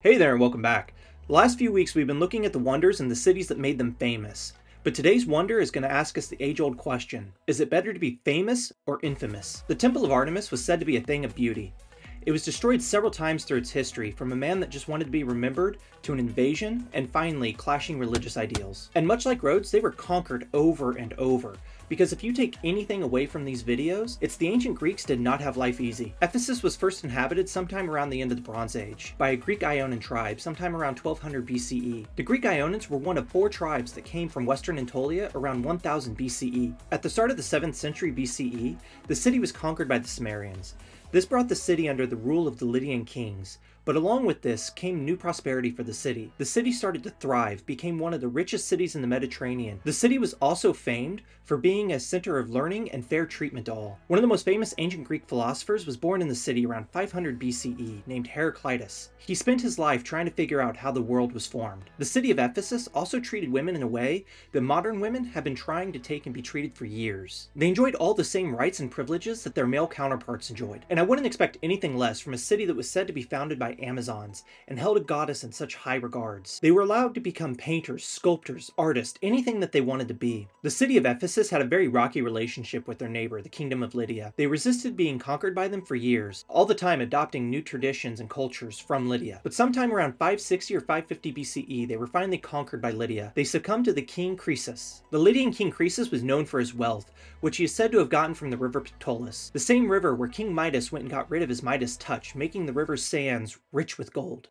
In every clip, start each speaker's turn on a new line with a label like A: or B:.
A: Hey there and welcome back. The last few weeks we've been looking at the wonders and the cities that made them famous. But today's wonder is going to ask us the age old question Is it better to be famous or infamous? The Temple of Artemis was said to be a thing of beauty. It was destroyed several times through its history, from a man that just wanted to be remembered to an invasion, and finally, clashing religious ideals. And much like Rhodes, they were conquered over and over. Because if you take anything away from these videos, it's the ancient Greeks did not have life easy. Ephesus was first inhabited sometime around the end of the Bronze Age by a Greek Ionian tribe sometime around 1200 BCE. The Greek Ionians were one of four tribes that came from western Anatolia around 1000 BCE. At the start of the 7th century BCE, the city was conquered by the Cimmerians. This brought the city under the rule of the Lydian kings, but along with this came new prosperity for the city. The city started to thrive, became one of the richest cities in the Mediterranean. The city was also famed for being a center of learning and fair treatment to all. One of the most famous ancient Greek philosophers was born in the city around 500 BCE, named Heraclitus. He spent his life trying to figure out how the world was formed. The city of Ephesus also treated women in a way that modern women have been trying to take and be treated for years. They enjoyed all the same rights and privileges that their male counterparts enjoyed, and I wouldn't expect anything less from a city that was said to be founded by Amazons and held a goddess in such high regards. They were allowed to become painters, sculptors, artists, anything that they wanted to be. The city of Ephesus had a very rocky relationship with their neighbor, the Kingdom of Lydia. They resisted being conquered by them for years, all the time adopting new traditions and cultures from Lydia. But sometime around 560 or 550 BCE, they were finally conquered by Lydia. They succumbed to the king Croesus. The Lydian king Croesus was known for his wealth, which he is said to have gotten from the river Pactolus, the same river where King Midas went and got rid of his Midas touch, making the river's sands rich with gold.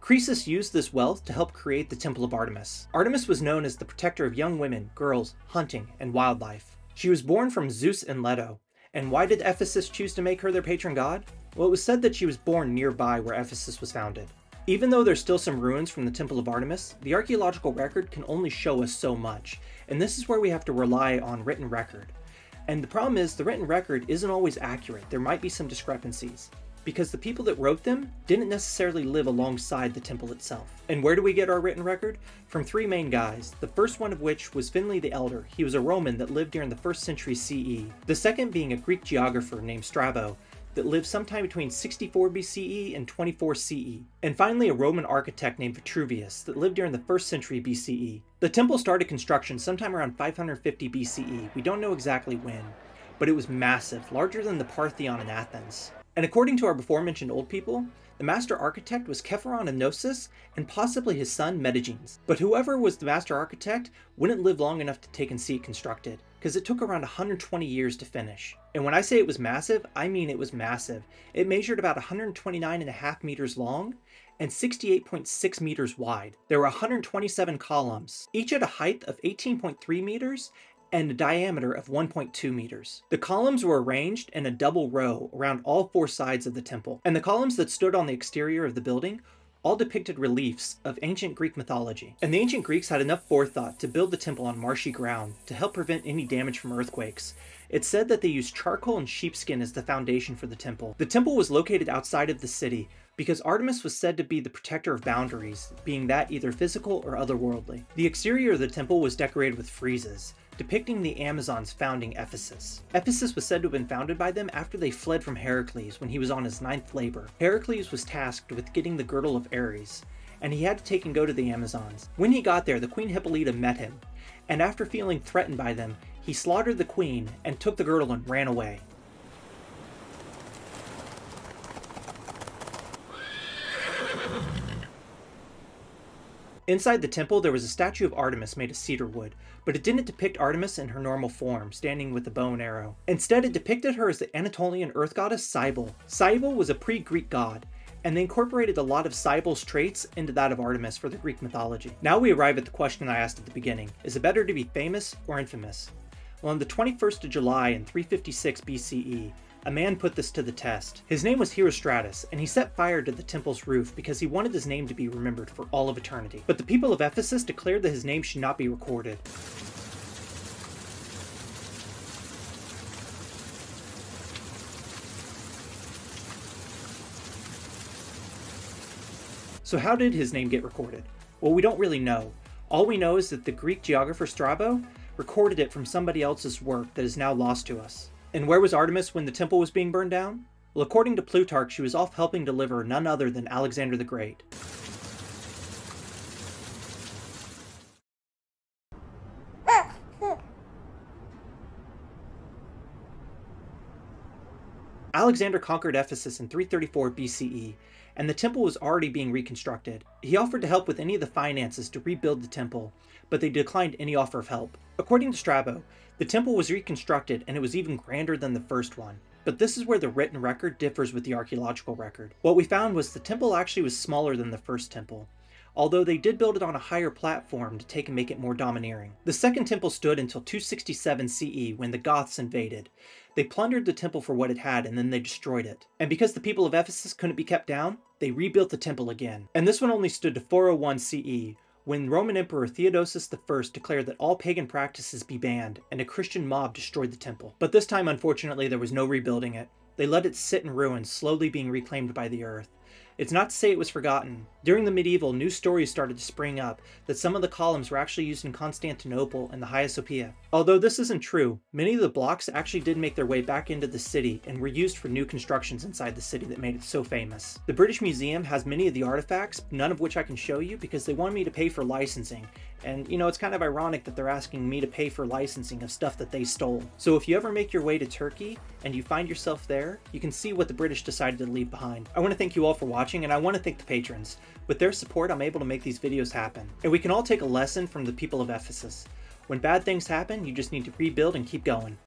A: Croesus used this wealth to help create the Temple of Artemis. Artemis was known as the protector of young women, girls, hunting, and wildlife. She was born from Zeus and Leto. And why did Ephesus choose to make her their patron god? Well, it was said that she was born nearby where Ephesus was founded. Even though there's still some ruins from the Temple of Artemis, the archaeological record can only show us so much, and this is where we have to rely on written record. And the problem is, the written record isn't always accurate, there might be some discrepancies because the people that wrote them didn't necessarily live alongside the temple itself. And where do we get our written record? From three main guys, the first one of which was Pliny the Elder. He was a Roman that lived during the 1st century CE. The second being a Greek geographer named Strabo, that lived sometime between 64 BCE and 24 CE. And finally, a Roman architect named Vitruvius that lived during the 1st century BCE. The temple started construction sometime around 550 BCE. We don't know exactly when, but it was massive, larger than the Parthenon in Athens. And according to our before mentioned old people, the master architect was Chersiphron of Knossos and possibly his son Metagenes. But whoever was the master architect wouldn't live long enough to take and see it constructed, because it took around 120 years to finish. And when I say it was massive, I mean it was massive. It measured about 129.5 meters long and 68.6 meters wide. There were 127 columns, each at a height of 18.3 meters and a diameter of 1.2 meters. The columns were arranged in a double row around all four sides of the temple, and the columns that stood on the exterior of the building all depicted reliefs of ancient Greek mythology. And the ancient Greeks had enough forethought to build the temple on marshy ground to help prevent any damage from earthquakes. It's said that they used charcoal and sheepskin as the foundation for the temple. The temple was located outside of the city because Artemis was said to be the protector of boundaries, being that either physical or otherworldly. The exterior of the temple was decorated with friezes, depicting the Amazons founding Ephesus. Ephesus was said to have been founded by them after they fled from Heracles when he was on his ninth labor. Heracles was tasked with getting the girdle of Ares, and he had to take and go to the Amazons. When he got there, the Queen Hippolyta met him, and after feeling threatened by them, he slaughtered the queen and took the girdle and ran away. Inside the temple, there was a statue of Artemis made of cedar wood, but it didn't depict Artemis in her normal form, standing with a bow and arrow. Instead, it depicted her as the Anatolian earth goddess Cybele. Cybele was a pre Greek god, and they incorporated a lot of Cybele's traits into that of Artemis for the Greek mythology. Now we arrive at the question I asked at the beginning is it better to be famous or infamous? Well, on the 21st of July in 356 BCE, a man put this to the test. His name was Herostratus, and he set fire to the temple's roof because he wanted his name to be remembered for all of eternity. But the people of Ephesus declared that his name should not be recorded. So how did his name get recorded? Well, we don't really know. All we know is that the Greek geographer Strabo recorded it from somebody else's work that is now lost to us. And where was Artemis when the temple was being burned down? Well, according to Plutarch, she was off helping deliver none other than Alexander the Great. Alexander conquered Ephesus in 334 BCE, and the temple was already being reconstructed. He offered to help with any of the finances to rebuild the temple, but they declined any offer of help. According to Strabo, the temple was reconstructed and it was even grander than the first one. But this is where the written record differs with the archaeological record. What we found was the temple actually was smaller than the first temple, although they did build it on a higher platform to take and make it more domineering. The second temple stood until 267 CE when the Goths invaded. They plundered the temple for what it had and then they destroyed it. And because the people of Ephesus couldn't be kept down, they rebuilt the temple again. And this one only stood to 401 CE, when Roman Emperor Theodosius I declared that all pagan practices be banned and a Christian mob destroyed the temple. But this time, unfortunately, there was no rebuilding it. They let it sit in ruins, slowly being reclaimed by the earth. It's not to say it was forgotten. During the medieval, new stories started to spring up that some of the columns were actually used in Constantinople and the Hagia Sophia. Although this isn't true, many of the blocks actually did make their way back into the city and were used for new constructions inside the city that made it so famous. The British Museum has many of the artifacts, none of which I can show you because they wanted me to pay for licensing. And you know, it's kind of ironic that they're asking me to pay for licensing of stuff that they stole. So if you ever make your way to Turkey and you find yourself there, you can see what the British decided to leave behind. I want to thank you all for watching and I want to thank the patrons. With their support, I'm able to make these videos happen. And we can all take a lesson from the people of Ephesus. When bad things happen, you just need to rebuild and keep going.